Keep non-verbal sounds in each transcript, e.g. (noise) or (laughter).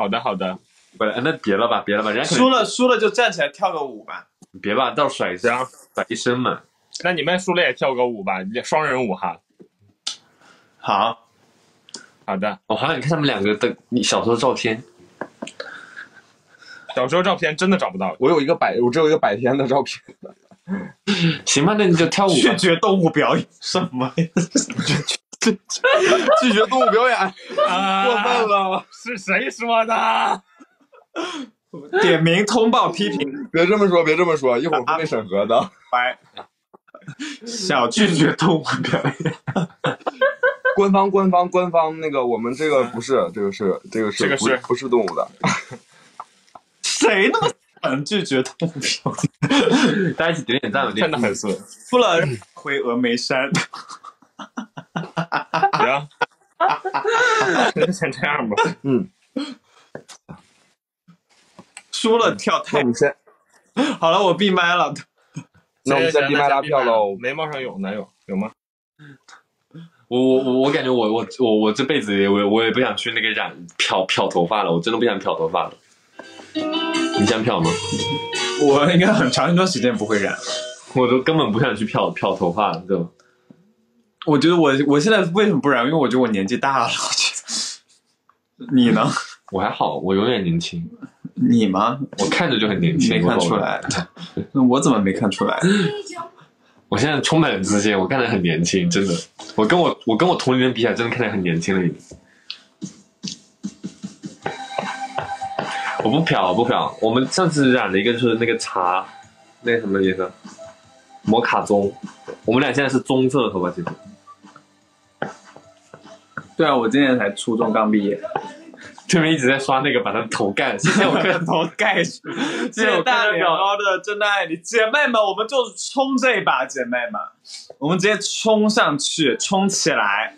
好的好的，不是，那别了吧，别了吧，人家输了输了就站起来跳个舞吧。别吧，到时候甩一下，甩一身嘛。那你们输了也跳个舞吧，双人舞哈。好，好的，我好想看他们两个的你小时候照片。小时候照片真的找不到，我有一个百，我只有一个百天的照片。(laughs) 行吧，那你就跳舞吧。(laughs) 拒绝动物表演什么呀？(laughs) (laughs) 拒绝动物表演，啊过分了！是谁说的？点名通报批评，别这么说，别这么说，一会儿会被审核的。拜。小拒绝动物表演，官方，官方，官方，那个我们这个不是，这个是，这个是，这个是不不是动物的。谁那么狠拒绝动物表演？大家一起点点赞吧，真的很色。输了回峨眉山。哈行，那先这样吧。嗯，输了跳那太我们先，好了，我闭麦了。那我们先闭麦拉票喽。眉毛上有男友有吗？我我我感觉我我我我这辈子也我我也不想去那个染漂漂头发了，我真的不想漂头发了。你想漂吗？我应该很长一段时间不会染了。我都根本不想去漂漂头发了，对吧我觉得我我现在为什么不染？因为我觉得我年纪大了。我觉得你呢？我还好，我永远年轻，你吗？我看着就很年轻，没看出来。那我怎么没看出来？(laughs) 我现在充满了自信，我看着很年轻，真的。我跟我我跟我同龄人比起来，真的看起来很年轻了已经。我不漂，我不漂。我们上次染了一个就是那个茶，那个什么颜色？摩卡棕。我们俩现在是棕色的头发，其实。对啊，我今年才初中刚毕业。对面一直在刷那个，把他头盖了。谢谢我把头盖住。(laughs) 谢谢大表哥的真的爱你，姐妹们，我们就冲这一把，姐妹们，我们直接冲上去，冲起来。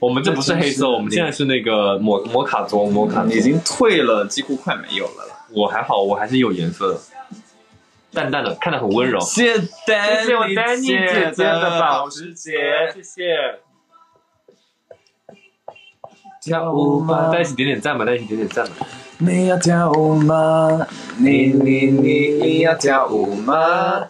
我们这不是黑色，我们现在是那个摩摩卡棕，摩卡棕已经退了，几乎快没有了啦。我还好，我还是有颜色的，淡淡的，看着很温柔。谢谢丹谢谢我丹妮姐姐的保时捷，谢谢。跳舞吗？大家一起点点赞吧，大家一起点点赞吧。你要跳舞吗？你你你你要跳舞吗？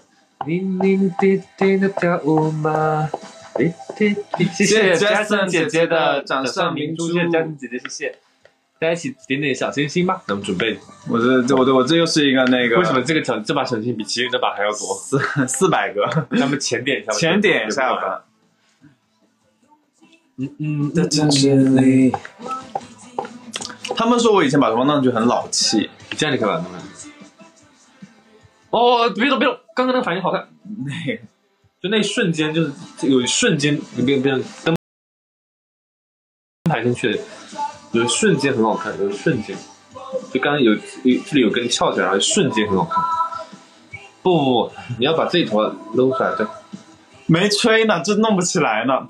你你滴滴的跳舞吗？滴滴滴。谢谢 Jason 姐姐的掌上明珠，谢谢 Jason 姐姐，谢谢。大家一起点点小心心吧。那我们准备，我这这我这我这又是一个那个，为什么这个小这把小心心比其余那把还要多？四四百个，咱们浅点一下吧，前点一下吧。嗯嗯，在城市里，他们说我以前把头发弄上去很老气，这样你看吧，他们。哦，别动别动，刚刚那个反应好看，那 (laughs) 个就那一瞬间就是有一瞬间，你别别灯排进去，有一瞬间很好看，有一瞬间，就刚刚有有这里有根翘起来，然后瞬间很好看。不不不，你要把这一头搂出来，对，没吹呢，这弄不起来呢。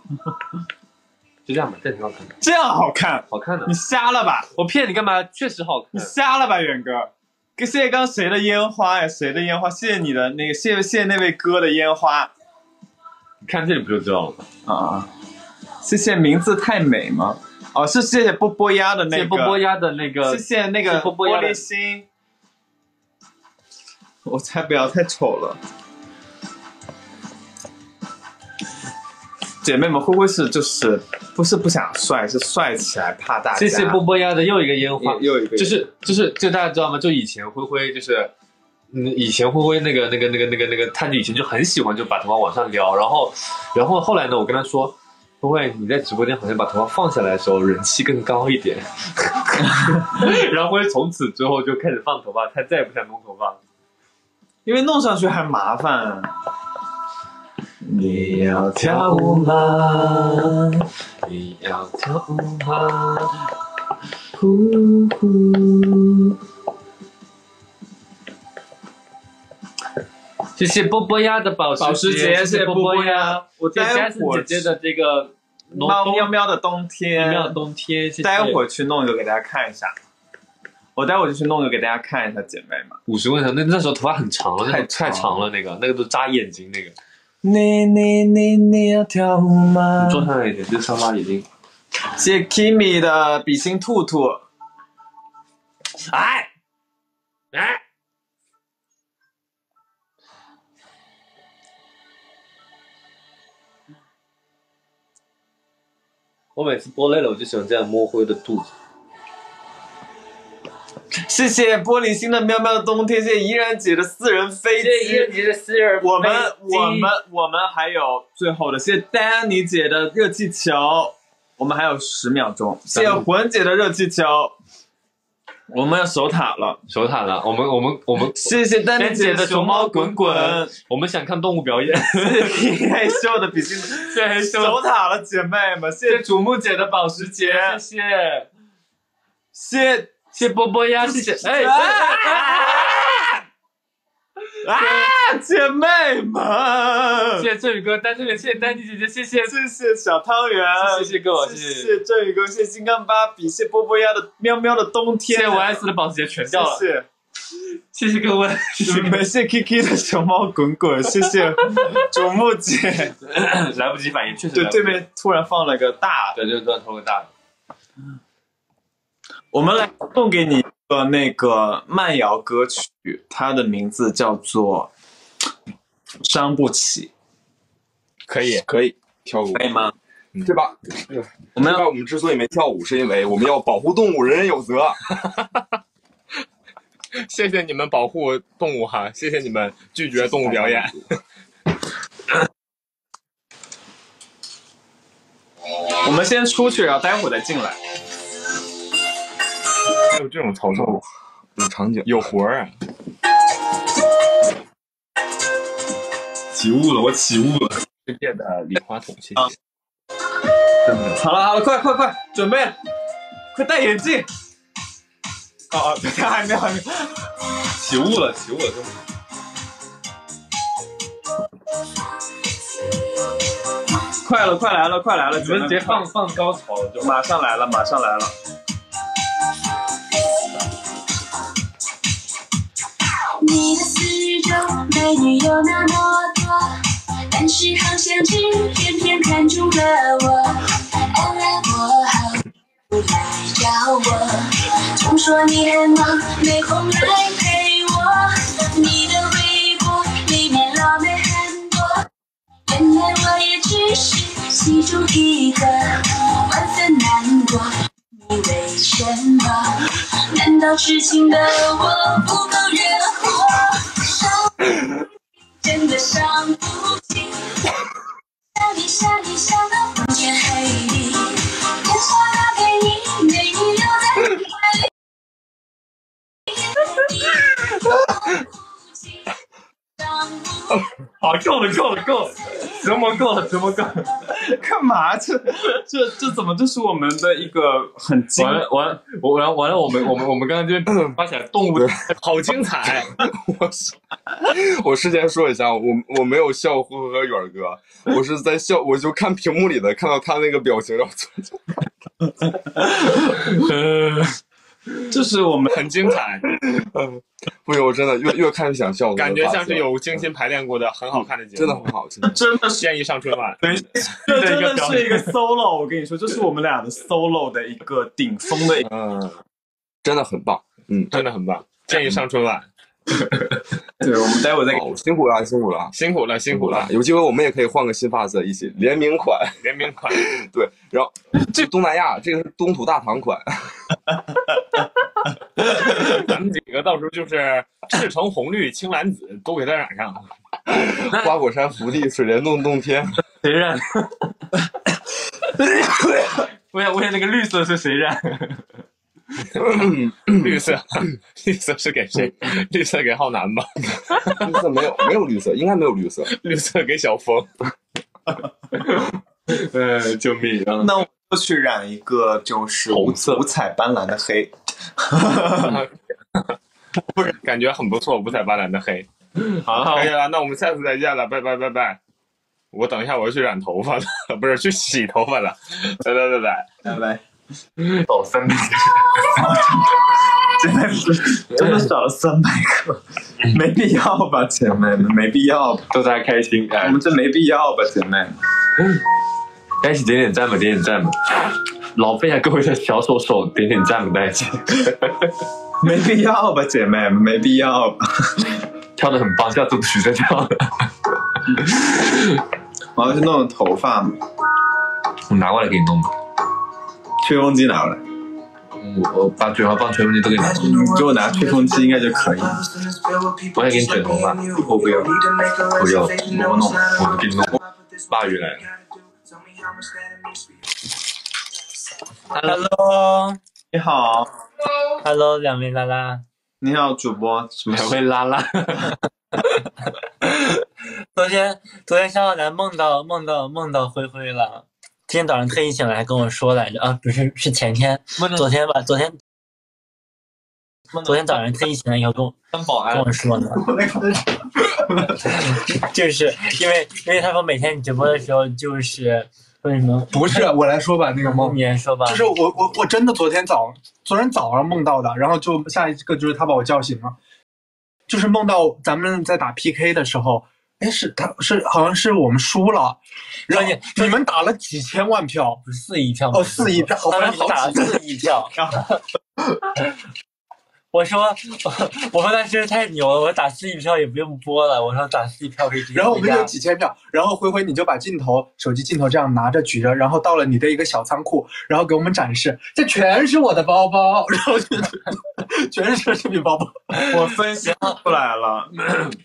就这样吧，这样挺好看的，这样好看，好看的你。瞎了吧？我骗你干嘛？确实好看你。瞎了吧，远哥？谢谢刚刚谁的烟花呀？谁的烟花？谢谢你的那个，谢谢谢谢那位哥的烟花你看这里不就知道了吗？啊啊！谢谢名字太美吗？哦，是谢谢波波鸭的那个，谢谢波波鸭的那个谢，谢那个玻璃心。我才不要，太丑了。姐妹们，会不会是就是不是不想帅，是帅起来怕大家？谢谢波波鸭的又一个烟花又，又一个，就是就是就大家知道吗？就以前灰灰就是，嗯，以前灰灰那个那个那个那个那个，他就以前就很喜欢就把头发往上撩，然后然后后来呢，我跟他说，灰灰你在直播间好像把头发放下来的时候人气更高一点，(laughs) (laughs) 然后灰灰从此之后就开始放头发，他再也不想弄头发了。因为弄上去还麻烦。你要跳舞吗？你要跳舞吗？呼呼。谢谢波波鸭的保保时时捷，谢谢谢波波鸭，我谢谢待会儿姐姐的这个猫喵喵喵的冬天，喵的冬天，谢谢。待会儿去弄一个给大家看一下。我待会儿就去弄一个给大家看一下，姐妹们。五十块钱那那时候头发很长了，太太长了，那个那个都扎眼睛那个。你你你你要跳舞吗你坐上来一点，这沙发已经。谢谢 Kimi 的比心兔兔。哎哎，我每次播累了，我就喜欢这样摸灰的肚子。(laughs) 谢谢玻璃心的喵喵的冬天，谢谢怡然姐的私人飞机，怡然姐的私人飞机。我们我们我们还有最后的，谢谢丹妮姐的热气球，我们还有十秒钟，谢谢魂姐的热气球，我们要守塔了，守塔了，我们我们我们 (laughs) 谢谢丹妮姐的熊猫滚滚，我们想看动物表演。谢谢害羞的比心，谢谢害羞守塔了，姐妹们，谢谢瞩目姐的保时捷，谢。谢谢谢波波呀，谢谢哎啊啊啊，姐妹们，谢谢振宇哥，丹振宇，谢谢丹妮姐姐，谢谢谢谢小汤圆，谢谢各位谢谢振宇哥，谢谢金刚芭比，谢谢波波鸭的喵喵的冬天，谢谢我爱死的保时捷全掉了，谢谢。谢谢各位，谢谢各位，谢谢 Kiki 的熊猫滚滚，谢谢竹木姐。来不及反应，确实对，对面突然放了个大的，对，就突然投个大的，我们来送给你一个那个慢摇歌曲，它的名字叫做《伤不起可以可以跳舞》，可以吗？对吧？我们要？我们之所以没跳舞，是因为我们要保护动物，人人有责。(laughs) 谢谢你们保护动物哈，谢谢你们拒绝动物表演。(laughs) 我们先出去，然后待会儿再进来。还有这种操作，有场景，有活儿啊！起雾了，我起雾了。世界的礼花筒，谢啊谢。好了好了，快快快，准备，快戴眼镜。哦哦，(laughs) 对，还没还没。起雾了，起雾了，快了，快来了，快来了！你们直接放放高潮了就。马上来了，马上来了。美女有那么多，但是好像只偏偏看中了我。偶尔我好不来找我，总说你很忙，没空来陪我。你的微博里面老妹很多，原来我也只是其中一个，万分难过。你为什么？难道痴情的我不够热？真的伤不起。想你想你想到昏天黑地，电话打给你，美女又在你怀里。(laughs) 好，够了，够了，够了，折磨够了，折磨够了。干嘛？这这这怎么这是我们的一个很精完了，完了，我完了，完了，我们我们我们刚刚这边发起来动物，好精彩！(laughs) 我是我事先说一下，我我没有笑呼和远儿哥，我是在笑，我就看屏幕里的，看到他那个表情，然后 (laughs) (laughs) 就这是我们很精彩，(laughs) 嗯不行，我真的越越看越想笑，感觉像是有有精心排练过的很好看的节目，真的很好，真的。真的建议上春晚。对这 (laughs) 真的是一个 solo。我跟你说，这是我们俩的 solo 的一个顶峰的一个。嗯，真的很棒，嗯，真的很棒，建议上春晚。(laughs) 对，我们待会再辛苦了，辛苦了，辛苦了，辛苦了，有机会我们也可以换个新发色，一起联名款。(laughs) 联名款。(laughs) 对，然后这东南亚这个是东土大唐款，咱们几个到时候就是赤橙红绿青蓝紫都给它染上。花果山福地，水帘洞洞天。谁染？我想问一下，那个绿色是谁染？(laughs) 绿色，(laughs) 绿色是给谁？(laughs) 绿色给浩南吧，绿色没有，没有绿色，应该没有绿色。绿色给小峰。呃，救命啊！那我就去染一个就是五红色五彩斑斓的黑。不是，感觉很不错，五彩斑斓的黑。好好可以了，那我们下次再见了，拜拜拜拜。我等一下我要去染头发了，不是去洗头发了，拜拜拜拜。拜拜。哦，三百，(laughs) 真的是真的少了三百个，没必要吧，姐妹们，没必要吧，逗大家开心，哎我，们这没必要吧，姐妹。大家一起点点赞吧，点点赞吧，老费啊各位的小手手点点赞吧，大家。(laughs) 没必要吧，姐妹，没必要吧。跳的很棒，下次不许再跳了。(laughs) 我要去弄头发嘛，我拿过来给你弄吧。吹风机拿过来，我我把卷发棒、吹风机都给你拿。你给我拿吹风机应该就可以。我也给你卷头发，我不要，不要，我弄，我给你弄。鲅鱼来了，Hello，Hello，两位拉拉。你好，主播，两位拉拉。(laughs) 昨天昨天上来梦到梦到梦到灰灰了，今天早上特意醒来跟我说来着啊，不是是前天，昨天吧，昨天昨天早上特意醒来以后跟我当保安跟我说呢，(laughs) (laughs) 就是因为因为他说每天你直播的时候就是为什么不是，我来说吧，那个梦你，来说吧，就是我我我真的昨天早昨天早上梦到的，然后就下一个就是他把我叫醒了，就是梦到咱们在打 PK 的时候，哎是他是好像是我们输了，然后说你们打了几千万票，不是四亿票吗哦四亿票，好他像好打了几四亿票。我说，(laughs) 我说那真是太牛了！我说打四亿票也不用播了，我说打四亿票可以直接然后我们有几千票，然后灰灰你就把镜头手机镜头这样拿着举着，然后到了你的一个小仓库，然后给我们展示，这全是我的包包，然后就全是奢侈品包包。(laughs) 我分析出来了，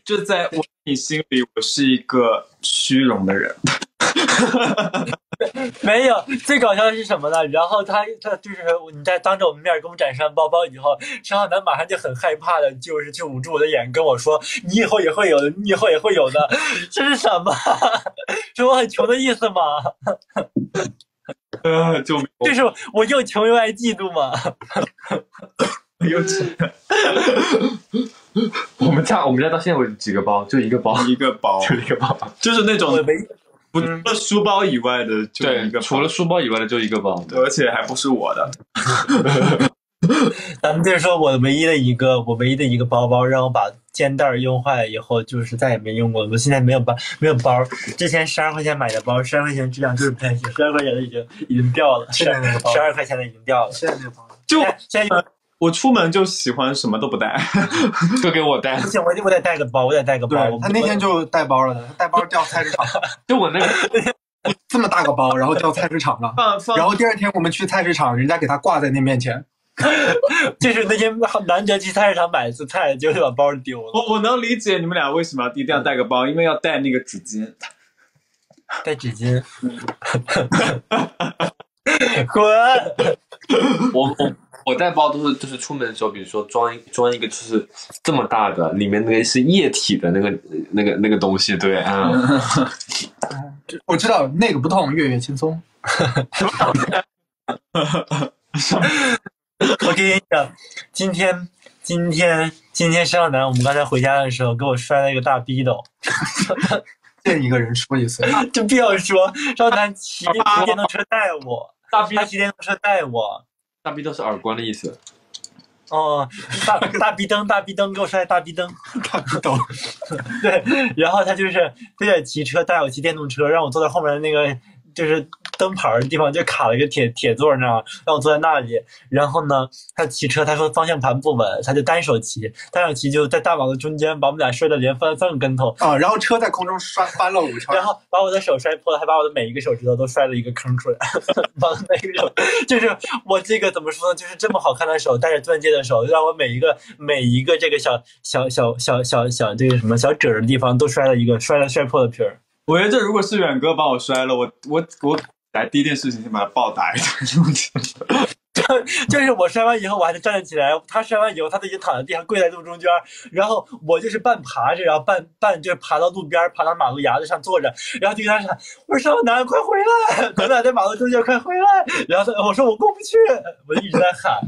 就在我你心里，我是一个虚荣的人。(laughs) 没有，最搞笑的是什么呢？然后他他就是你在当着我们面给我们展示完包包以后，陈浩南马上就很害怕的，就是去捂住我的眼跟我说：“你以后也会有的，你以后也会有的。(laughs) ”这是什么？(laughs) 是我很穷的意思吗？呃，就这是我又穷又爱嫉妒吗？又穷我们家我们家到现在为止几个包，就一个包，一个包，就一个包。就是那种不除了书包以外的，就一个除了书包以外的就一个包。而且还不是我的。(laughs) 咱们就是说我唯一的一个，我唯一的一个包包，让我把肩带用坏了以后，就是再也没用过。我现在没有包，没有包。之前十二块钱买的包，十二块钱质量就是不太行，十二块钱的已经已经掉了，现在那个包十二块钱的已经掉了。现在那个包，就现在现在有我出门就喜欢什么都不带，(laughs) 都给我带不，行，我我得带个包，我得带个包。对他那天就带包了，他带包掉菜市场，(laughs) 就我那个 (laughs) 这么大个包，然后掉菜市场了。放放然后第二天我们去菜市场，人家给他挂在那面前，就是那天难得去菜市场买一次菜，结果把包丢了。我我能理解你们俩为什么要一定要带个包，因为要带那个纸巾。带纸巾，滚！我我我带包都是就是出门的时候，比如说装一装一个就是这么大的，里面那个是液体的那个那个那个东西，对，嗯，(laughs) 我知道那个不痛，月月轻松。(laughs) 我跟你讲，今天今天今天上南，我们刚才回家的时候，给我摔了一个大逼斗。(laughs) 见一个人说一次，就不要说，上南骑骑电动车带我，大逼他骑电动车带我。大逼灯是耳光的意思。哦，大大逼灯，大逼灯，给我摔大逼灯。(laughs) 大逼灯。对，然后他就是非得骑车带我骑电动车，让我坐在后面的那个就是灯牌儿的地方，就卡了一个铁铁座儿那儿，让我坐在那里。然后呢，他骑车，他说方向盘不稳，他就单手骑，单手骑就在大马路中间把我们俩摔得连翻三个跟头，啊，然后车在空中摔翻了五圈，然后把我的手摔破了，还把我的每一个手指头都摔了一个坑出来，(laughs) 把我的每一个手，就是我这个怎么说呢？就是这么好看的手，带着钻戒的手，让我每一个每一个这个小小小小小小这个什么小褶的地方都摔了一个摔了摔破了皮儿。我觉得这如果是远哥把我摔了，我我我来第一件事情先把他暴打一顿。就是我摔完以后，我还得站得起来。他摔完以后，他都已经躺在地上，跪在路中间。然后我就是半爬着，然后半半就是爬到路边，爬到马路牙子上坐着，然后就跟他喊：“我说少男，快回来！咱俩在马路中间，快回来！”然后他我说我过不去，我就一直在喊，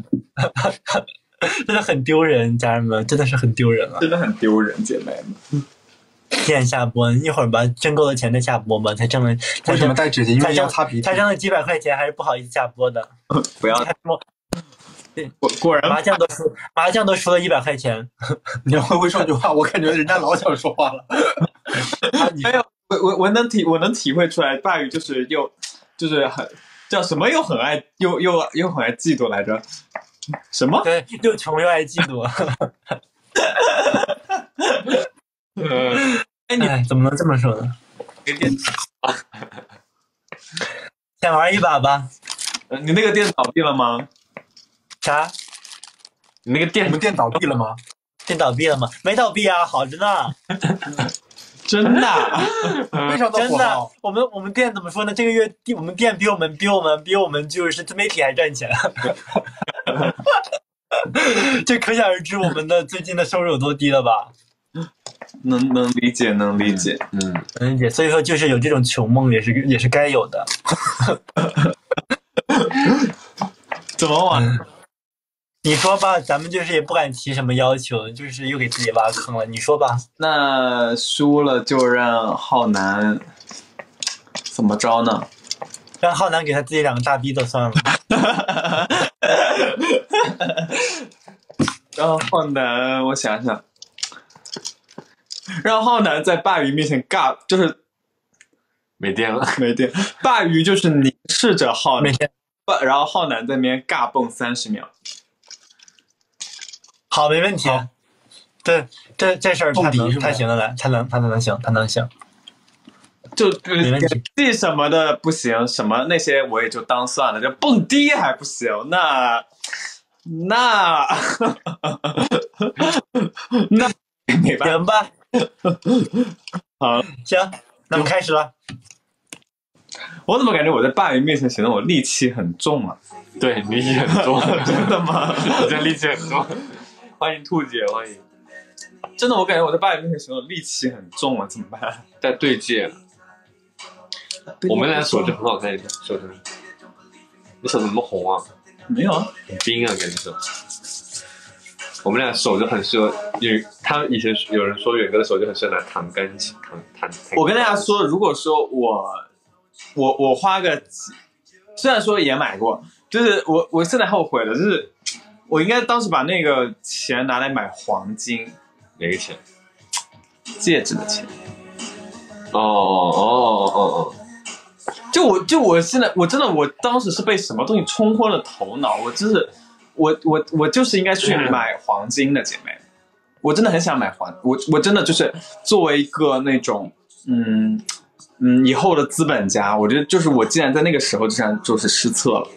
(laughs) 真的很丢人，家人们，真的是很丢人啊！真的很丢人，姐妹们。现在下播 (laughs) 一会儿吧，挣够了钱再下播吧，才挣了才为什么挣带纸巾？因为才挣要擦鼻涕才。挣了几百块钱，还是不好意思下播的。(laughs) 不要果果然麻将都输，麻将都输了一百块钱。(laughs) 你会不会说句话？我感觉人家老想说话了。啊你没有，我我我能体我能体会出来，大宇就是又就是很叫什么又很爱又又又很爱嫉妒来着，什么？对，又穷又爱嫉妒。哎，你哎，怎么能这么说呢？那个店，(laughs) 想玩一把吧？呃你那个店倒闭了吗？啥？你那个店你们店倒闭了吗？店倒闭了吗？没倒闭啊，好着呢，(laughs) 真的啊？(laughs) 非常的真的。。我们我们店怎么说呢？这个月我们店比我们比我们比我们就是自媒体还赚钱，这可想而知我们的最近的收入有多低了吧？能能理解，能理解。嗯，能理解，所以说就是有这种穷梦也是也是该有的。(laughs) 怎么玩？你说吧，咱们就是也不敢提什么要求，就是又给自己挖坑了。你说吧，那输了就让浩南怎么着呢？让浩南给他自己两个大逼斗算了。(laughs) 让浩南，我想想，让浩南在鲅鱼面前尬，就是没电了。没电。鲅鱼就是凝视着浩南，每天不然后浩南在那边尬蹦三十秒。好，没问题。这这这事儿他能蹦迪是吧他行得来，他能他能行，他能行，就没问什么的不行，什么那些我也就当算了，就蹦迪还不行，那那 (laughs) 那没办行吧，(laughs) 法。行，那我们开始了。我怎么感觉我在鲅鱼面前显得我戾气很重啊？对，你力气很重，(laughs) 真的吗？(laughs) 你这力气很重。欢迎兔姐，欢迎。真的，我感觉我在鲅鱼面前显得我戾气很重啊，怎么办？在对戒，我们俩手就很好看一点，手真的。你手怎么那么红啊？没有啊，很冰啊，感觉手。我们俩手就很适合，有他以前有人说远哥的手就很适合拿弹钢琴，弹弹。弹我跟大家说，如果说我我我花个，虽然说也买过，就是我我现在后悔了，就是我应该当时把那个钱拿来买黄金哪个钱？戒指的钱。哦哦哦哦哦就我就我现在我真的我当时是被什么东西冲昏了头脑，我就是我我我就是应该去买黄金的姐妹，我真的很想买黄，我我真的就是作为一个那种嗯嗯以后的资本家，我觉得就是我既然在那个时候就想就是失策了，哦，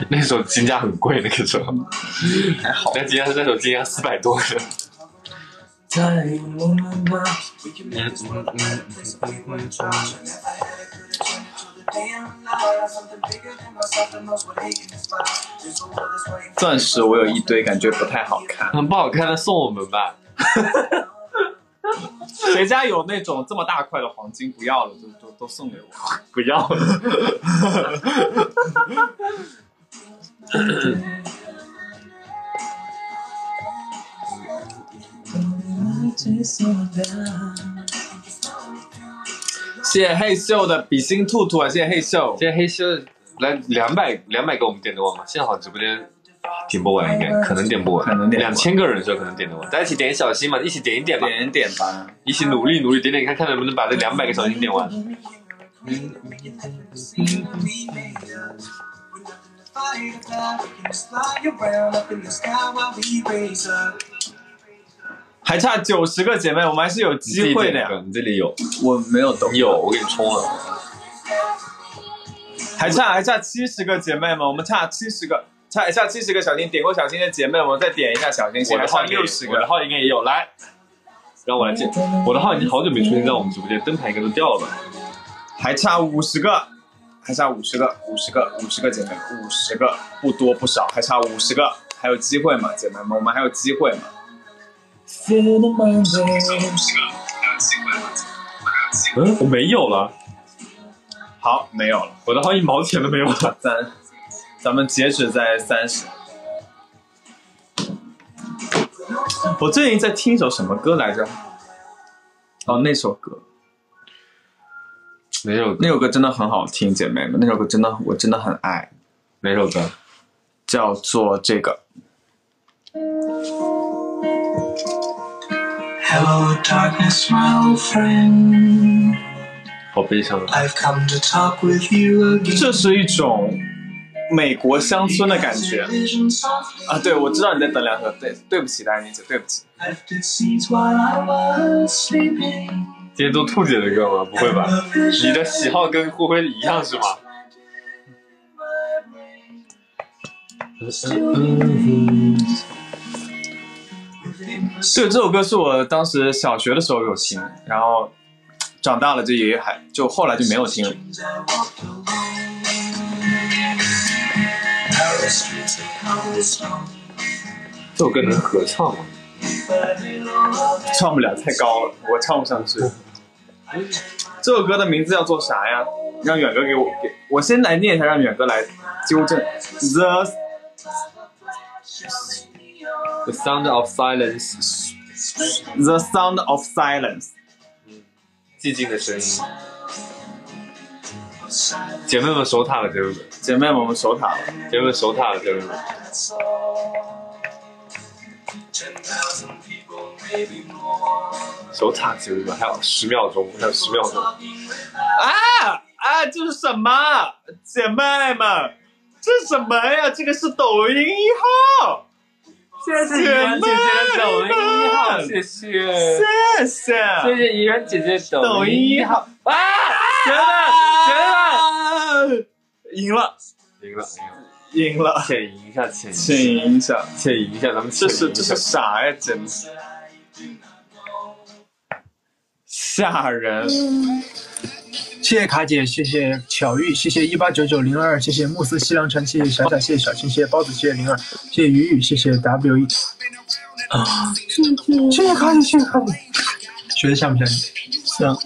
(laughs) 那时候金价很贵，那个时候还好。但金价那时候金价四百多的。钻石我有一堆，感觉不太好看。很不好看，的送我们吧。(laughs) 谁家有那种这么大块的黄金？不要了，都都都送给我。不要了。(laughs) 谢谢黑秀的比心兔兔啊，谢谢黑秀。谢谢黑秀来两百两百个我们点得完吗？现在好像直播间点不完，应该可能点不完，可能点不完两千个人的时候可能点得完，大家一起点小心嘛，一起点一点嘛，点点吧，一起努力努力点点看看能不能把这两百个小心点完。还差九十个姐妹，我们还是有机会的呀。你这里有我没有懂，有，我给你充了。还差还差七十个姐妹们，我们差七十个，差还差七十个小心点过小心的姐妹，我们再点一下小心心，还差我的号六十个。我的号应该也有，来，让我来见。我的号已经好久没出现在我们直播间，灯牌应该都掉了吧？还差五十个，还差五十个，五十个，五十个姐妹，五十个，不多不少，还差五十个，还有机会吗，姐妹们，我们还有机会嘛。嗯，我没有了，好，没有了，我的号一毛钱都没有了。咱咱们截止在三十。我最近在听一首什么歌来着？哦，那首歌，哪首那首歌真的很好听，姐妹们，那首歌真的我真的很爱，哪首歌？叫做这个。Hello, darkness, my old friend. 好悲伤啊！I've come to talk with you again. 这是一种美国乡村的感觉啊！对，我知道你在等两首，对，对不起，大妮姐，对不起。今天都兔姐的歌吗？不会吧？你的喜好跟灰灰一样是吗？对，这首歌是我当时小学的时候有听，然后长大了就也还就后来就没有听了。这首歌能合唱吗？唱不了，太高了，我唱不上去。这首歌的名字叫做啥呀？让远哥给我给我先来念一下，让远哥来纠正。The The Sound of Silence，The Sound of Silence。寂静的声音。姐妹们守塔了，姐妹们，姐妹们，我们守塔了。姐妹们守塔了，姐妹们。守塔，姐妹们，还有十秒钟，还有十秒钟。啊啊！这是什么？姐妹们，这是什么呀？这个是抖音一号。谢谢怡然姐姐的抖音一号，谢谢，谢谢，谢谢怡然姐姐抖抖音一号啊！姐妹们，姐妹们，赢了，赢了，赢了，浅赢一下，浅赢一下，浅赢一下，咱们。这是这是啥呀？姐妹，吓人！谢谢卡姐，谢谢巧遇，谢谢一八九九零二，谢谢慕斯西凉城，谢谢小小，谢谢小青，谢谢包子，谢谢零二，谢谢雨雨，谢谢 W E，啊，谢谢卡姐，谢谢卡姐，学的像不像你？像。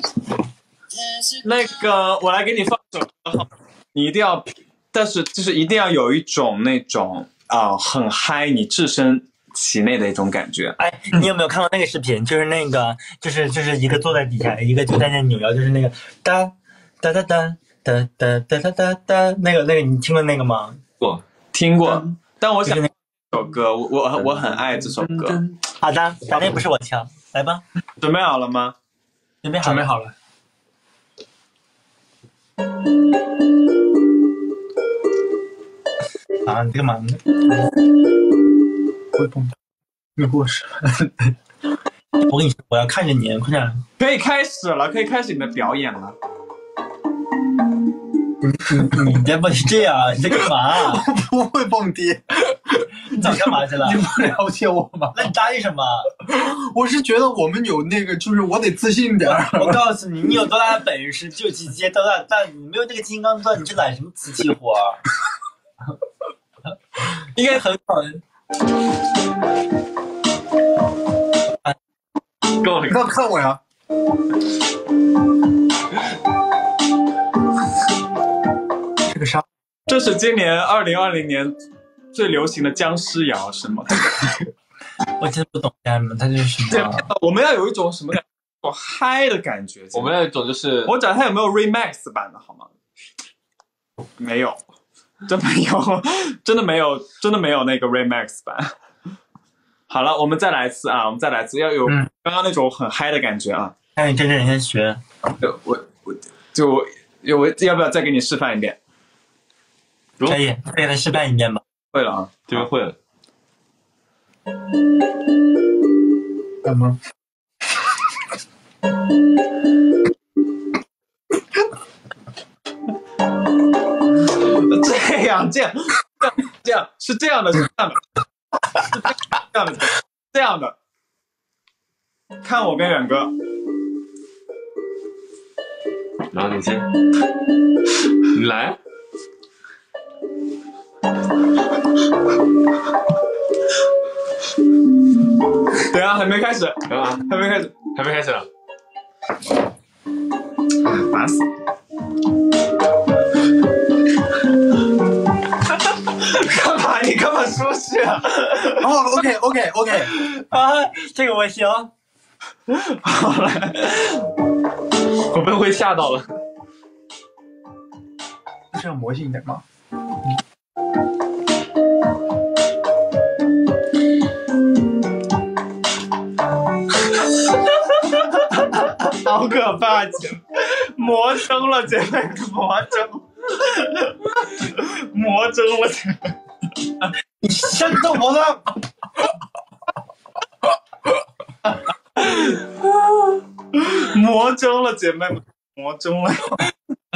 那个，我来给你放首歌好，你一定要，但是就是一定要有一种那种啊、很嗨，你置身其内的一种感觉。哎，你有没有看过那个视频？就是那个，就是就是一个坐在底下，一个就在那扭腰，就是那个哒哒哒哒哒哒哒哒哒哒，那个那个，你听过那个吗？过听过，但我想就是这首歌，我我我很爱这首歌。好的，反正不是我挑，来吧，准备好了吗？准备好，准备好了。啊，你干嘛呢？会蹦的，没过时。(laughs) 我跟你说，我要看着你，快点。可以开始了，可以开始你的表演了。你你这不是这样，你在干嘛？我不会蹦迪，你早干嘛去了？你不了解我吗？那你答应什么？我是觉得我们有那个，就是我得自信点儿。我告诉你，你有多大的本事就去接多大的担子，你没有那个金刚钻，你去揽什么瓷器活？应该很好。够了，你要看我呀？这个啥？这是今年二零二零年最流行的僵尸谣是吗？(laughs) 我真不懂家人们，他这是什对么？，我们要有一种什么感觉？一种嗨的感觉。我们要有一种就是我找他有没有 remix 版的好吗？没有，真没有，(laughs) 真的没有，真的没有那个 remix 版。好了，我们再来一次啊！我们再来一次，要有嗯刚刚那种很嗨的感觉啊！那你跟着人家学，就我我就我我要不要再给你示范一遍？可以，再给他示范一遍吧。会了啊，这边会了。干嘛？这样这样这样这样是这样的，是这样的，是这样的，这样的。看我跟远哥，然后你先，你来，等下还没开始，啊，还没开始，还没开始呢。烦死！干嘛？你干嘛出去啊？哦，OK OK OK，啊，这个我行。好了，我被会吓到了。这样魔性一点吗？(laughs) 好可怕！姐，魔怔了，姐妹，魔怔，(laughs) 魔怔了，你先动脖子。魔怔 (laughs) 了，姐妹们，魔怔了。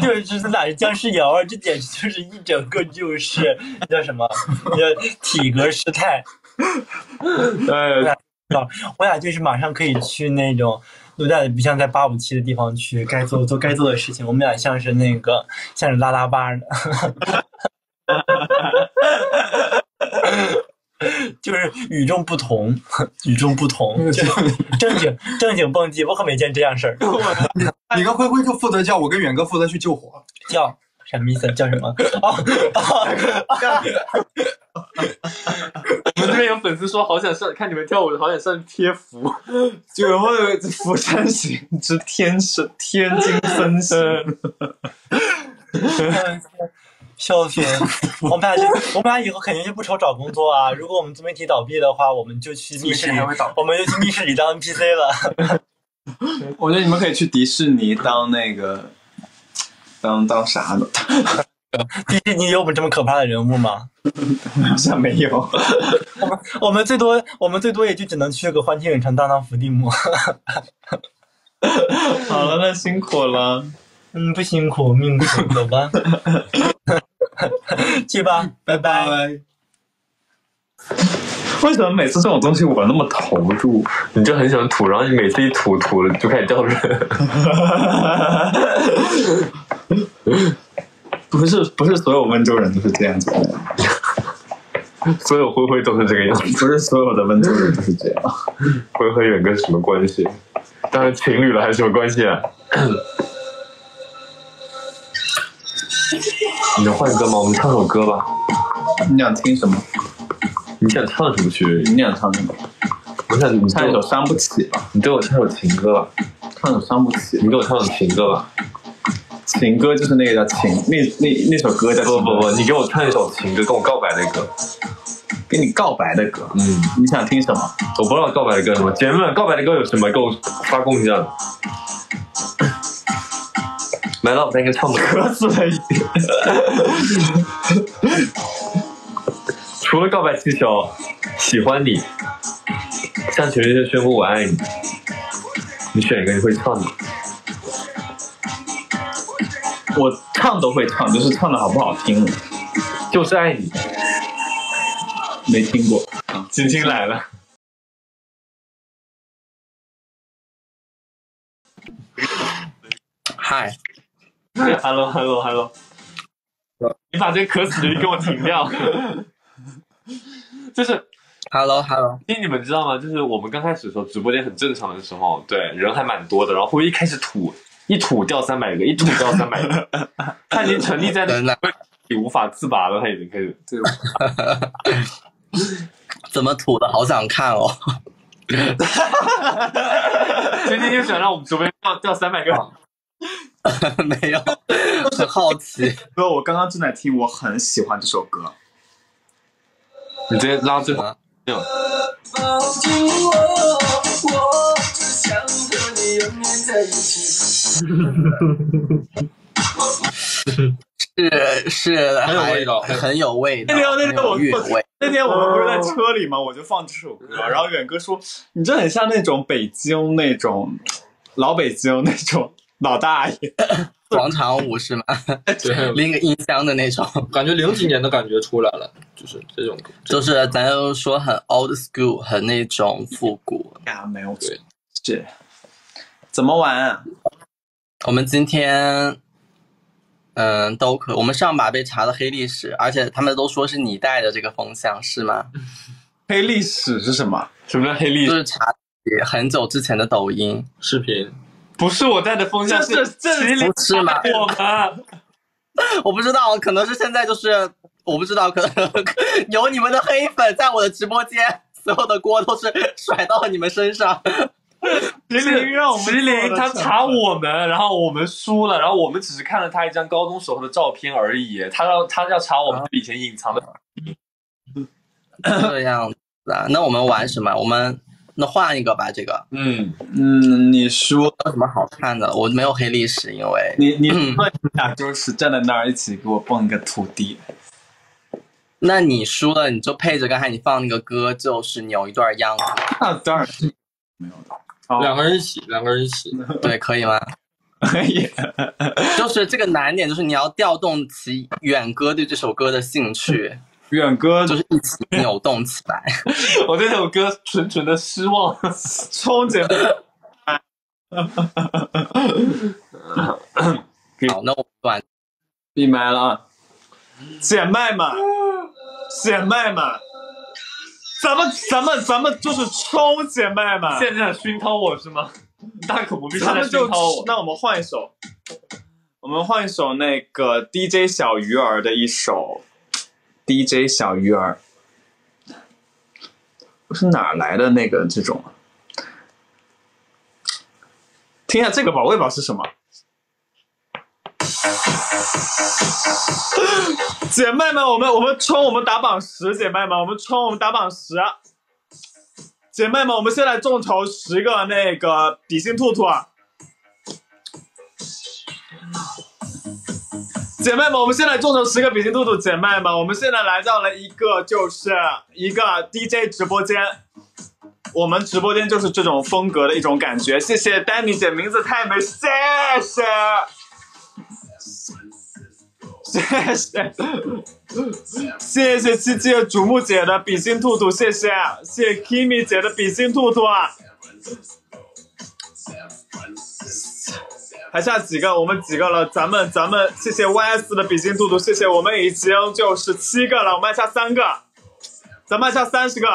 就是这哪是僵尸瑶啊，这简直就是一整个就是叫什么？叫体格失态。(laughs) 呃，我俩就是马上可以去那种陆大的，不像在八五七的地方去该做做该做的事情。我们俩像是那个像是拉拉巴的，(laughs) 就是与众不同，(laughs) 与众不同。就正经正经蹦极，我可没见这样事儿。(laughs) 你跟灰灰就负责叫，我跟远哥负责去救火。叫什么意思？叫什么？哦我们这边有粉丝说，好想上看你们跳舞，好想上贴符。就有没有釜山行之天神天津分行？(laughs) 笑死 (laughs) 我！们俩就我们俩以后肯定就不愁找工作啊！如果我们自媒体倒闭的话，我们就去密室里，我们就去密室里当 NPC 了。(laughs) 我觉得你们可以去迪士尼当那个当当啥的，(laughs) 迪士尼有我们这么可怕的人物吗？好像没有。我们我们最多我们最多也就只能去个欢庆影城当当伏地魔。好了，那辛苦了。嗯，不辛苦，命苦，走吧。(laughs) 去吧，拜拜。为什么每次这种东西我那么投入？你就很喜欢吐，然后你每次一吐吐了就开始掉人。(laughs) 不是不是所有温州人都是这样子的，所有灰灰都是这个样子，不是所有的温州人都是这样。灰灰远哥什么关系？当然情侣了还是什么关系啊？(laughs) 你能换歌吗？我们唱首歌吧。你想听什么？你想唱什么曲？你想唱什么？我想你唱一首《伤不起》吧。你对我唱首情歌吧。唱首《伤不起》。你给我唱首情歌吧。情歌就是那个叫情，那那那首歌叫不不不，你给我唱一首情歌，跟我告白的歌。给你告白的歌。嗯，你想听什么？我不知道告白的歌什么。姐妹们，告白的歌有什么？给我发贡献。来了，那个唱的渴死了已经。除了告白气球，喜欢你，向全世界宣布我爱你。你选一个你会唱的。我唱都会唱，就是唱的好不好听，就是爱你。没听过。晶晶来了。嗨。Hello Hello Hello，你把这个渴死的给我停掉。(laughs) 就是 Hello Hello，因为你们知道吗？就是我们刚开始的时候，直播间很正常的时候，对人还蛮多的，然后会一开始吐，一吐掉三百个，一吐掉三百个，(laughs) 他已经沉溺在那你无法自拔了，他已经开始。(laughs) 怎么吐的？好想看哦！今天就想让我们直播间掉掉三百个。(laughs) 没有，很好奇。(laughs) 哥，我刚刚正在听，我很喜欢这首歌。你直接拉最后。没有。是是，很有味道，很有味道。那天那天我。那天我们不是在车里吗？我就放这首歌，然后远哥说：“你这很像那种北京那种老北京那种。”老大爷，(laughs) 广场舞是吗？(laughs) 对，拎个音箱的那种，感觉零几年的感觉出来了，就是这种，就是咱就说很 old school，很那种复古。啊，没有对，是怎么玩、啊？我们今天，嗯，都可。我们上把被查了黑历史，而且他们都说是你带的这个风向，是吗？(laughs) 黑历史是什么？什么叫黑历史？就是查很久之前的抖音视频。不是我带的风向，这这不是吗？我们，我不知道，可能是现在就是我不知道，可能有你们的黑粉在我的直播间，所有的锅都是甩到了你们身上。(laughs) 麒麟让我们麒麟他查我们，然后我们输了，然后我们只是看了他一张高中时候的照片而已，他要他要查我们以前隐藏的。这样子啊？那我们玩什么？我们。那换一个吧，这个。嗯嗯，你说有什么好看的？我没有黑历史，因为你你们俩就是站在那儿一起给我蹦一个土地。那你输了，你就配着刚才你放那个歌，就是扭一段秧歌，那当然是没有的。好，两个人一起，两个人一起。对，可以吗？可以。就是这个难点，就是你要调动起远哥对这首歌的兴趣，远哥 (laughs) 就是一起扭动起来。(laughs) 我对这首歌纯纯的失望。(laughs) 冲姐，好，那我短闭麦了啊！姐妹们，姐妹们，咱们咱们咱们就是冲姐妹们，现在熏陶我是吗？大可不必现在咱们就熏陶我。那我们换一首，我们换一首那个 DJ 小鱼儿的一首 DJ 小鱼儿，我是哪来的那个这种？听一下这个吧，我也不知道是什么。姐妹们，我们我们冲，我们打榜十，姐妹们，我们冲，我们打榜十。姐妹们，我们现在众筹十个那个比心兔兔。姐妹们，我们现在众筹十个比心兔兔。姐妹们，我们现在来到了一个就是一个 DJ 直播间，我们直播间就是这种风格的一种感觉。谢谢丹妮姐，名字太美，谢谢。谢谢，谢谢。七七的瞩目姐的比心兔兔，谢。谢，谢。谢 Kimi 姐的比心兔兔啊。还差几个？我们几个了？咱们咱们谢谢 YS 的比心兔兔，谢谢，我们已经就是七个了，我们还差三个，咱们还差三十个，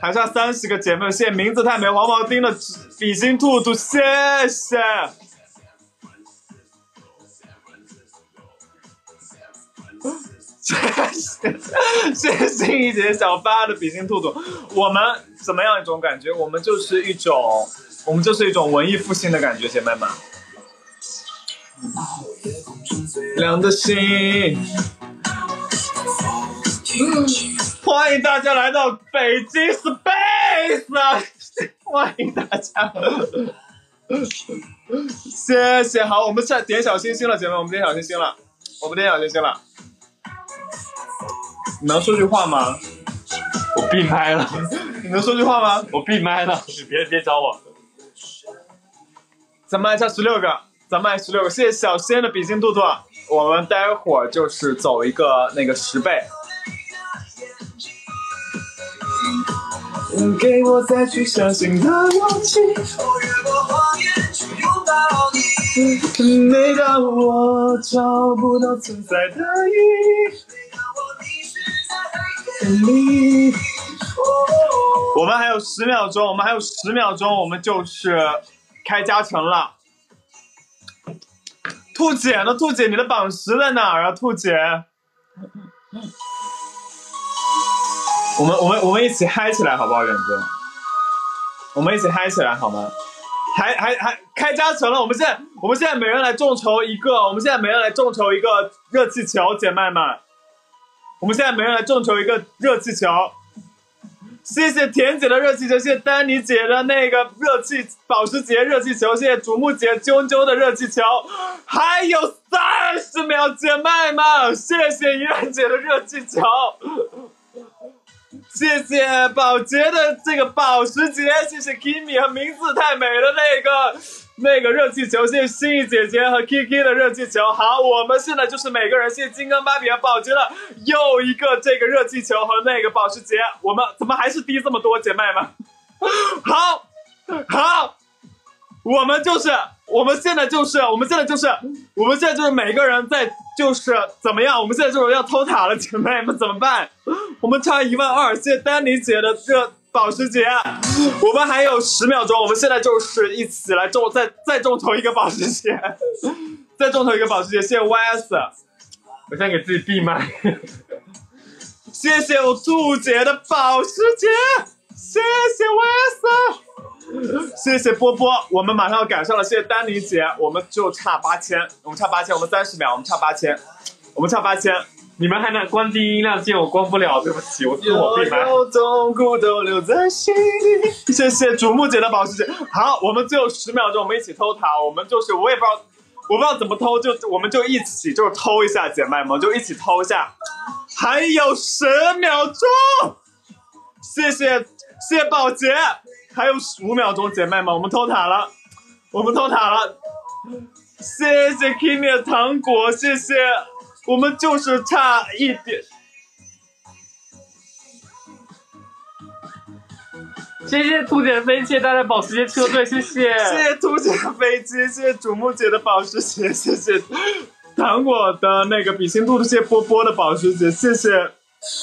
还差三十个姐妹，谢谢名字太美黄毛丁的比心兔兔，谢谢。(laughs) 谢谢谢谢心怡姐小八的比心兔兔，我们怎么样一种感觉？我们就是一种，我们就是一种文艺复兴的感觉，姐妹们。凉的心，欢迎大家来到北京 Space 啊！欢迎大家，谢谢。好，我们现在点小星星了，姐妹，我们点小星星了，我们点小星星了。你能说句话吗？我闭麦了，(laughs) 你能说句话吗？我闭麦了，(laughs) 你别别找我。咱们还差十六个，咱们还十六个。谢谢小仙的比心兔兔，我们待会儿就是走一个那个十倍。给我再去相信的勇气，每当我找不到存在的意义。我们还有十秒钟，我们还有十秒钟，我们就是开加成了。兔姐呢？兔姐，你的榜十在哪儿啊？兔姐，我们我们我们一起嗨起来好不好，远哥？我们一起嗨起来好吗？还还还开加成了！我们现在我们现在每人来众筹一个，我们现在每人来众筹一个热气球，姐妹们，我们现在每人来众筹一个热气球。谢谢甜姐的热气球，谢谢丹妮姐的那个热气保时捷热气球，谢谢瞩目姐啾啾的热气球，还有三十秒，姐妹们，谢谢依然姐的热气球，谢谢保洁的这个保时捷，谢谢 Kimi 和名字太美的那个那个热气球，谢谢心怡姐姐和 Kiki 的热气球。好，我们现在就是每个人，谢谢金刚芭比和宝洁的又一个这个热气球和那个保时捷。我们怎么还是低这么多，姐妹们？好，好，我们就是，我们现在就是，我们现在就是，我们现在就是每个人在就是怎么样？我们现在就是要偷塔了，姐妹们怎么办？我们差一万二，谢谢丹妮姐的这保时捷，我们还有十秒钟，我们现在就是一起来中再再众筹一个保时捷，(laughs) 再众筹一个保时捷，谢谢 YS，我现在给自己闭麦。(laughs) 谢谢我杜姐的保时捷，谢谢 YS。(laughs) 谢谢波波，我们马上要赶上了。谢谢丹妮姐，我们就差八千，我们差八千，我们三十秒，我们差八千，我们差八千。你们还能关低音量键，我关不了，对不起，我自我闭麦。有痛苦都留在心里。谢谢瞩目姐的保时捷。好，我们最后十秒钟，我们一起偷塔。我们就是，我也不知道，我不知道怎么偷，就我们就一起就是偷一下，姐妹们就一起偷一下。还有十秒钟，谢谢谢谢宝洁，还有十五秒钟，姐妹们，我们偷塔了，我们偷塔了，谢谢 Kimi 的糖果，谢谢，我们就是差一点。谢谢兔姐飞，谢谢大家保时捷车队，谢谢。谢谢兔姐的飞机，谢谢瞩目姐的保时捷，谢谢糖果的那个比心兔兔，谢谢波波的保时捷，谢谢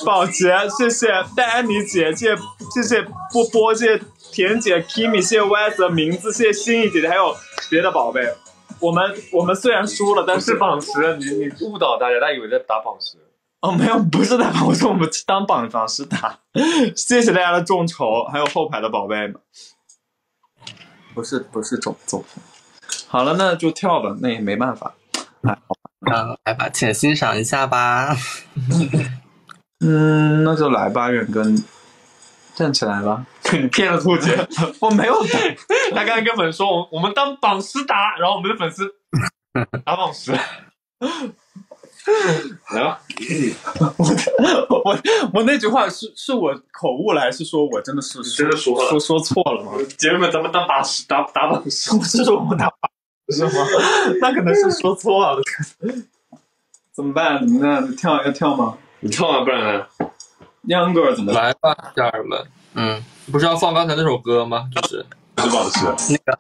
宝洁，谢谢戴安妮姐，谢谢谢谢波波，谢谢甜姐 Kimi，谢谢 Y 的名字，谢谢心意姐姐，还有别的宝贝。我们我们虽然输了，但是榜十，你你误导大家，大家以为在打榜十。哦，没有，不是在榜，我说我们当榜榜是打。(laughs) 谢谢大家的众筹，还有后排的宝贝们。不是不是众众筹。好了，那就跳吧，那也没办法。哎，好吧那，来吧，请欣赏一下吧。(laughs) 嗯，那就来吧，远哥，你站起来吧。你 (laughs) 骗了兔姐，(laughs) 我没有他刚才跟粉丝说，我我们当榜十打，然后我们的粉丝 (laughs) 打榜十。来吧，我我我那句话是是我口误了，还是说我真的是真的说了说说错了吗？姐妹们，咱们当把十打打榜十，是说我们打是吗？那可能是说错了。怎么办？怎么办？跳要跳吗你跳啊，不然呢？？Young girl 怎么来吧，家人们，嗯，不是要放刚才那首歌吗？就是是榜十，那个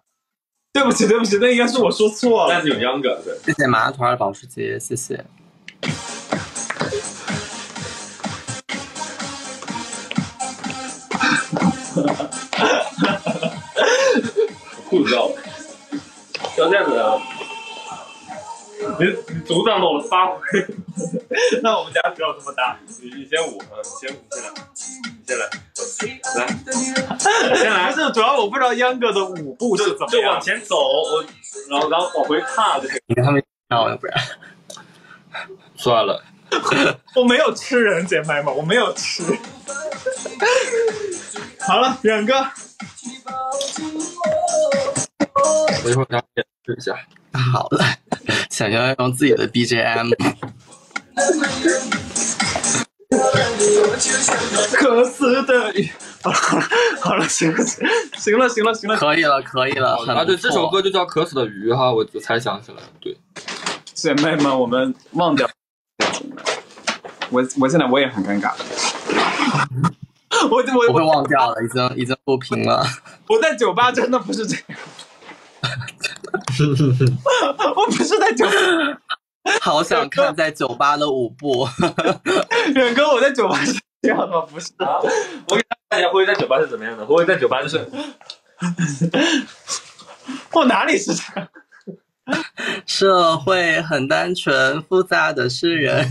对不起，对不起，那应该是我说错了。但是有秧歌对。谢谢麻辣团的保时捷，谢谢。裤子掉了，不要这样子啊！你你阻挡了我的发挥。(laughs) 那我们家不要这么大。你你先舞，呃，你先舞，你先来，你先来，来，先来 (laughs) 不，是，主要我不知道秧歌的舞步是怎么样就往。前走，我然后然后往回踏就可以。你跟他们跳，要不然 (laughs) 算了，我没有吃人，姐妹们，我没有吃。好了，远哥，我一会儿想演示一下。好了，想要用自己的 BGM，可死的雨。(laughs) 好了好了，行了行了行了行了，可以了，可以了，啊，对，这首歌就叫《渴死的鱼》哈，我我才想起来，对，姐妹们，我们忘掉。我我现在我也很尴尬。(laughs) 我我我会忘掉了，已经已经不平了。我在酒吧真的不是这样。(laughs) 我不是在酒吧，好想看在酒吧的舞步，(laughs) 远哥，我在酒吧是这样的吗？不是。我给大家辉辉在酒吧是怎么样的？辉辉在酒吧就是 (laughs) 我哪里是这样？社会很单纯，复杂的是人。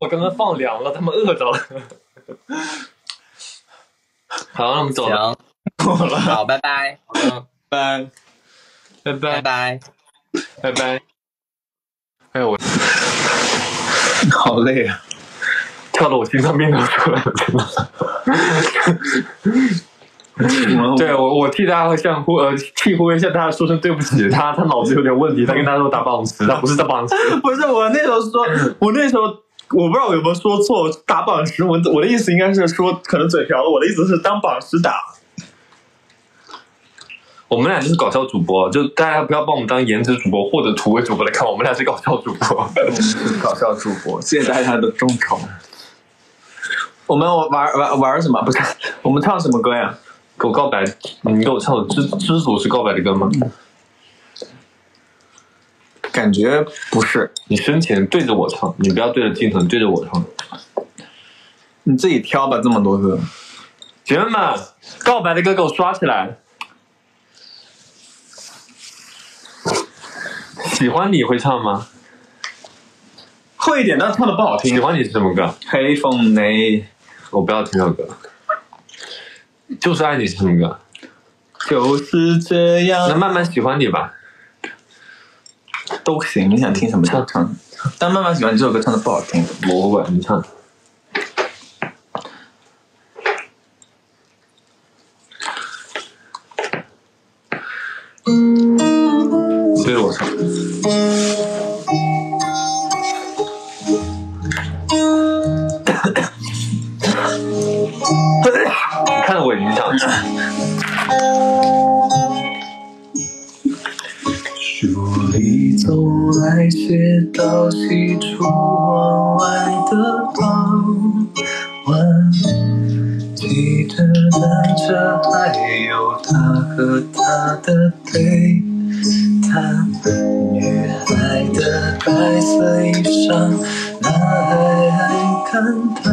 我刚刚放凉了，他们饿着了。好，那我们走了，行，好，拜拜，拜拜拜拜拜。拜拜。哎呦我 (laughs) 好累啊！跳的我心脏病都出来了，真的。对我，我替大家向呼呃替辉辉向大家说声对不起，他他脑子有点问题，他跟大家说打榜十，他不是打榜十。(laughs) 不是我那时候说，我那时候我不知道我有没有说错，打榜十，我我的意思应该是说可能嘴瓢了，我的意思是当榜十打。我们俩就是搞笑主播，就大家不要把我们当颜值主播或者土味主播来看，我们俩是搞笑主播。是搞笑主播，(laughs) 谢谢大家的众筹。我们玩玩玩什么？不是，我们唱什么歌呀？给我告白，你给我唱的《知知足》是告白的歌吗？感觉不是，你生前对着我唱，你不要对着镜头，你对着我唱。你自己挑吧，这么多歌。姐妹们，告白的歌给我刷起来。喜欢你会唱吗？会一点，但唱的不好听。喜欢你是什么歌？黑凤梨我不要听这首歌。就是爱你是什么歌？就是这样那，慢慢喜欢你吧。都行。你想听什么就唱。但慢慢喜欢你这首歌唱的不好听。我不管，你唱。爱写到西出望外的傍晚，记着单车还有他和她的对谈。女孩的白色衣裳，男孩爱看她。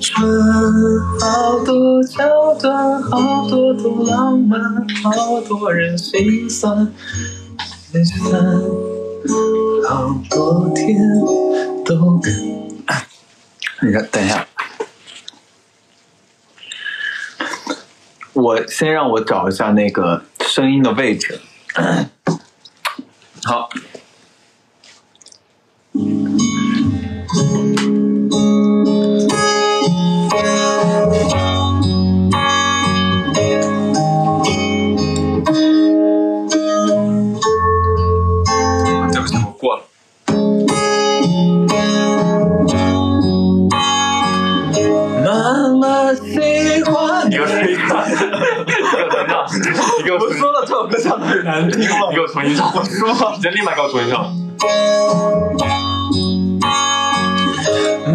穿好多桥段，好多都浪漫，好多人心酸，分散，好多天都跟。你看，等一下，我先让我找一下那个声音的位置。好，你给我说了这首歌唱的很难听 (laughs) 你给。我重新唱，我说，你再立马给我重新唱。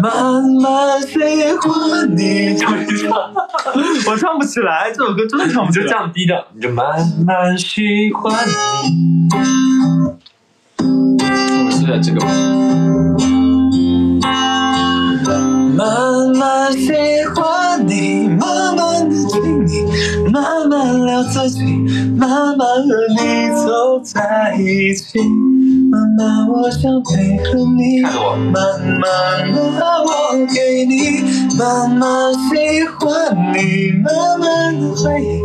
慢慢喜欢你，(laughs) 我唱不起来，这首歌真的唱不起来。你就降低的，你就慢慢喜欢你我是这个，慢慢喜欢慢慢和你走在一起，慢慢我想配合你，看着我慢慢的我给你，慢慢喜欢你，慢慢的回忆，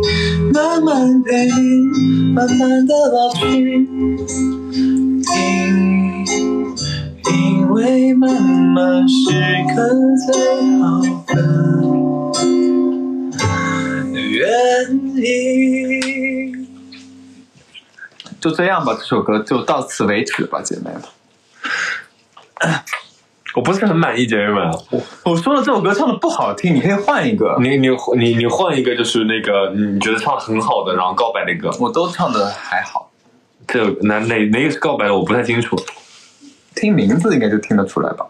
慢慢陪你，慢慢的老去。因因为妈妈是个最好的原因。就这样吧，这首歌就到此为止吧，姐妹们。我不是很满意，姐妹们。我说了这首歌唱的不好听，你可以换一个。你你你你换一个，就是那个你觉得唱的很好的，然后告白的歌。我都唱的还好，这哪哪哪个是告白的，我不太清楚。听名字应该就听得出来吧。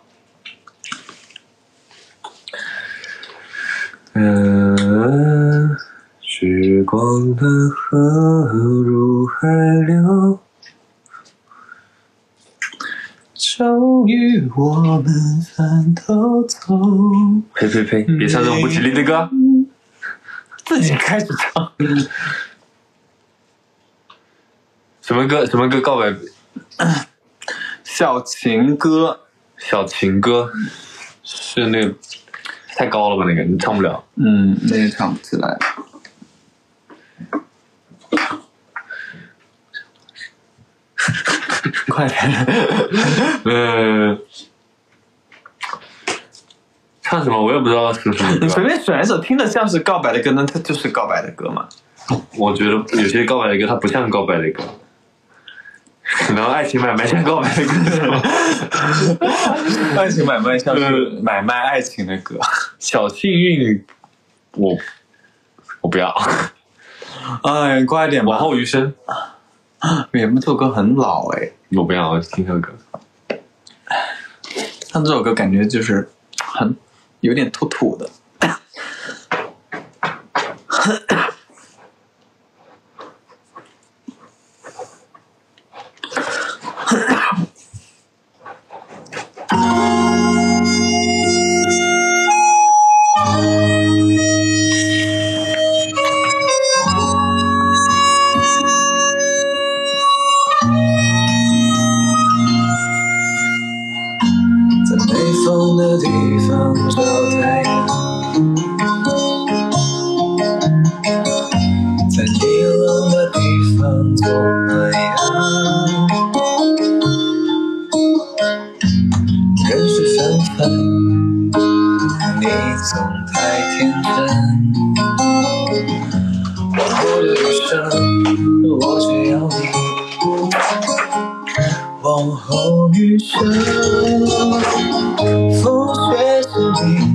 嗯，时光的河入海流，终于我们分头走。呸呸呸！别唱这种不吉利的歌。自己开始唱，什么歌？什么歌告白？小情歌，小情歌是那个太高了吧？那个你唱不了。嗯，那也唱不起来。(laughs) 快点，嗯，唱什么我也不知道是什么你随。便选一首听着像是告白的歌，那它就是告白的歌嘛。我觉得有些告白的歌它不像告白的歌，可能爱情买卖像告白的歌是吗？爱情买卖像是买卖爱情的歌。小幸运，我我不要。哎，快点吧！往后余生，原本这首歌很老哎，我不要，我听这首歌。唱这首歌感觉就是很有点土土的。雪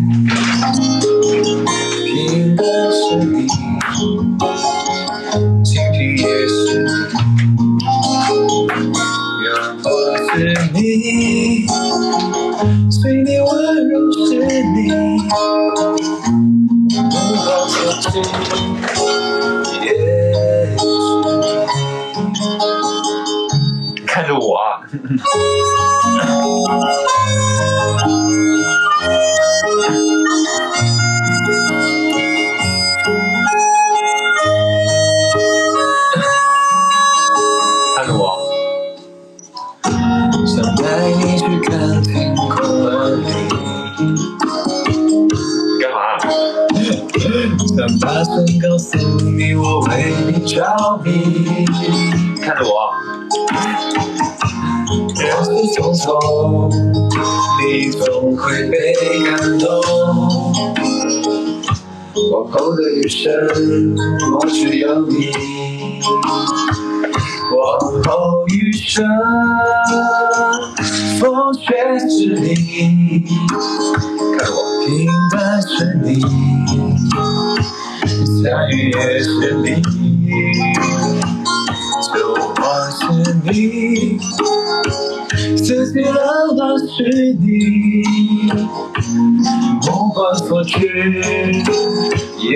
也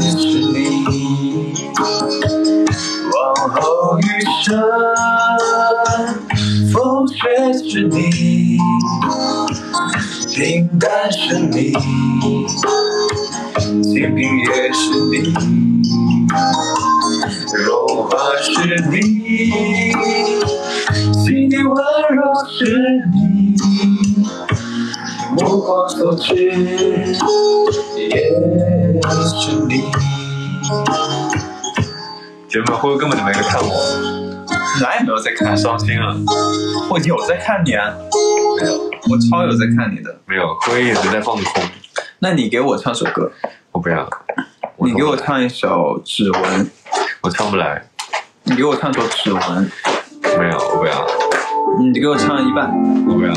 是你。往后余生，风雪是你，平淡是你，清贫也是你，荣华是你，细腻温柔是你，目光所至也是你。姐妹们会不会根本就没在看我？哪也没有在看，伤心了，我有在看你啊，没有，我超有在看你的。没有，辉一直在放空，那你给我唱首歌，我不要，你给我唱一首《指纹》，我唱不来，你给我唱首《指纹》，没有，我不要，你给我唱一半，我不要，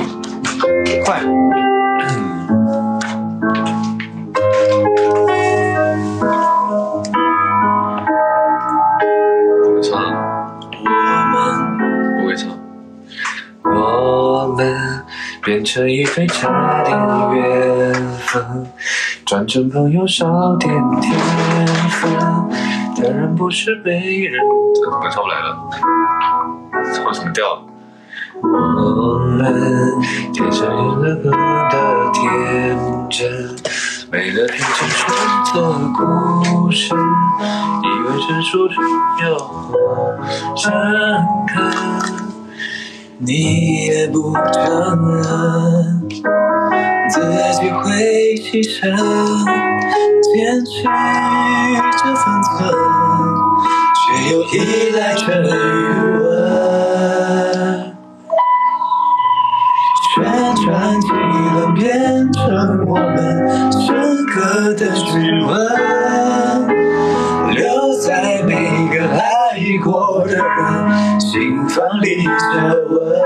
快。变成一对差点缘分，转成朋友少点天分，当然不是没人。我唱不来了，唱什么调？我们天上有了个的天真，为了听清楚的故事，以为成熟只要我诚恳。你也不承认，自己会牺牲，坚持这分寸，却又依赖着余温。旋转起了，变成我们深刻的指纹，爱过的人心房里的吻。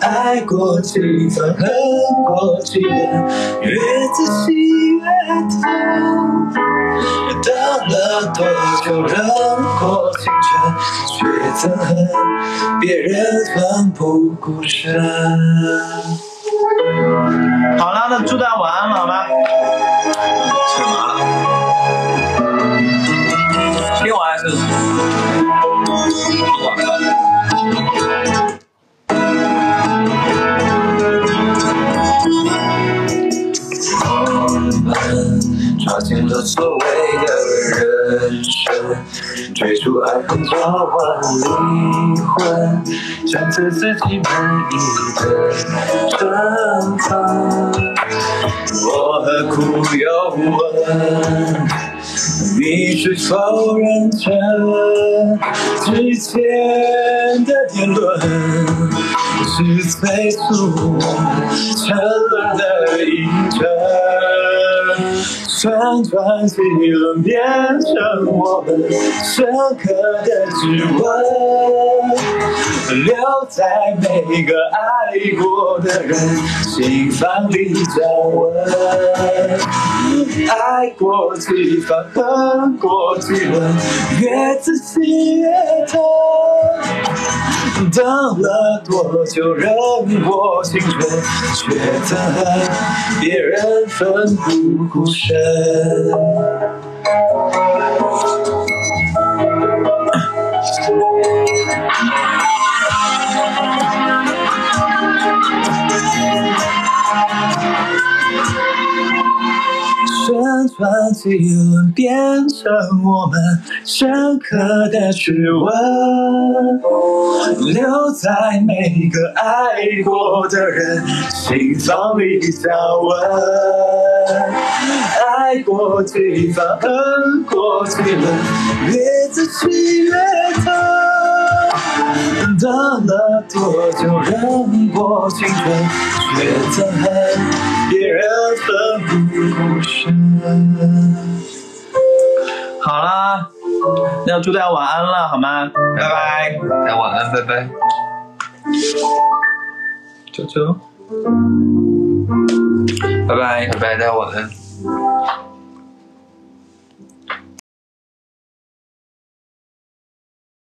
爱过几分，恨过几遍，越仔细越疼。等了多久，忍过青春，却憎恨别人奋不顾身。好了，那祝大家晚安了，好吗？吃麻了。听完还是晚了。我们抓紧了所谓的人生，追逐爱恨交换灵魂，选择自己满意的身份。我何苦又问？你是否认真？之前的辩论是催促沉沦的印证。旋转几轮，变成我们深刻的指纹，留在每个爱过的人心房里加温。爱过几番，恨过几轮，越仔细越疼。等了多久，忍过青春，却憎恨别人奋不顾身。转几轮，变成我们深刻的指纹，留在每个爱过的人心房里降温。爱过几番，恨过几轮，越仔细越疼。等了多久，忍过青春，却憎恨别人奋不顾身。好啦，那要祝大家晚安了，好吗？拜拜，大家晚安，拜拜。啾啾，拜拜。拜拜，大家晚安。